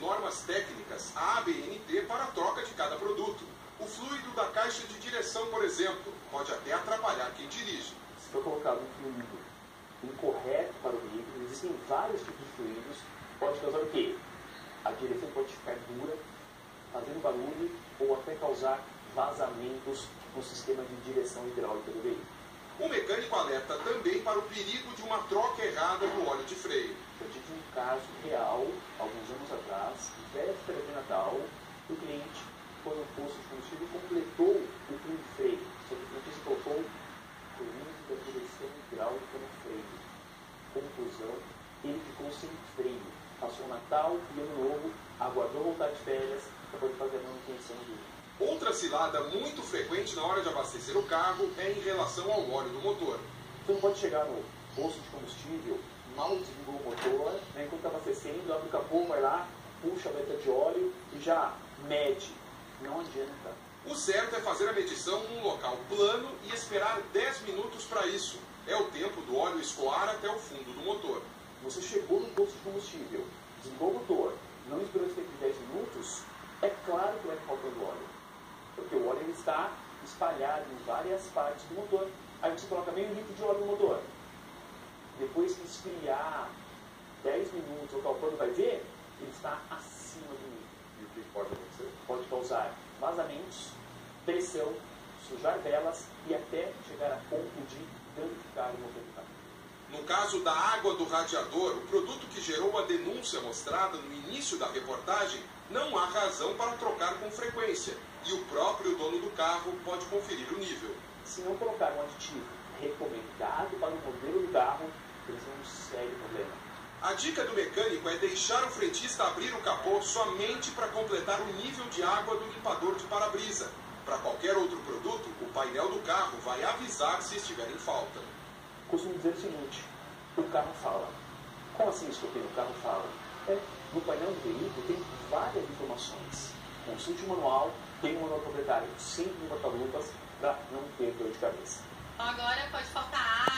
normas técnicas, a ABNT, para a troca de cada produto. O fluido da caixa de direção, por exemplo, pode até atrapalhar quem dirige. Se for colocado um fluido incorreto para o veículo, existem vários tipos de fluidos, pode causar o quê? A direção pode ficar dura, fazendo barulho ou até causar vazamentos no sistema de direção hidráulica do veículo. O mecânico alerta também para o perigo de uma troca errada do óleo de o cliente foi no posto de combustível e completou o fio de freio. Só que o cliente colocou fluido da direção hidráulica no freio. Conclusão, ele ficou sem freio. Passou o Natal e Ano Novo, aguardou voltar de férias para poder fazer a manutenção dele. Outra cilada muito frequente na hora de abastecer o carro é em relação ao óleo do motor. Você não pode chegar no posto de combustível, mal desligou o motor, né, enquanto está abastecendo, abre o capô, vai lá, puxa a veta de óleo e já mede. Não adianta. O certo é fazer a medição num local plano e esperar 10 minutos para isso. É o tempo do óleo escoar até o fundo do motor. Você chegou no posto de combustível, desligou o motor, não esperou esse tempo de 10 minutos, é claro que vai faltando óleo. Porque o óleo está espalhado em várias partes do motor. Aí você coloca meio litro de óleo no motor. Depois que esfriar 10 minutos, o calcando vai ver, ele está acima do nível. E o que pode acontecer? Pode causar vazamentos, pressão, sujar velas e até chegar a ponto de danificar o motor do carro. No caso da água do radiador, o produto que gerou a denúncia mostrada no início da reportagem, não há razão para trocar com frequência e o próprio dono do carro pode conferir o nível. Se não colocar um aditivo recomendado para o modelo do carro, eles têm um sério problema. A dica do mecânico é deixar o frentista abrir o capô somente para completar o nível de água do limpador de para-brisa. Para qualquer outro produto, o painel do carro vai avisar se estiver em falta. Costumo dizer o seguinte, o carro fala. Como assim, escutei, o carro fala? É, no painel do veículo tem várias informações. Consulte o manual, tem um manual proprietário sempre no porta-lupas para não ter dor de cabeça. Agora pode faltar água.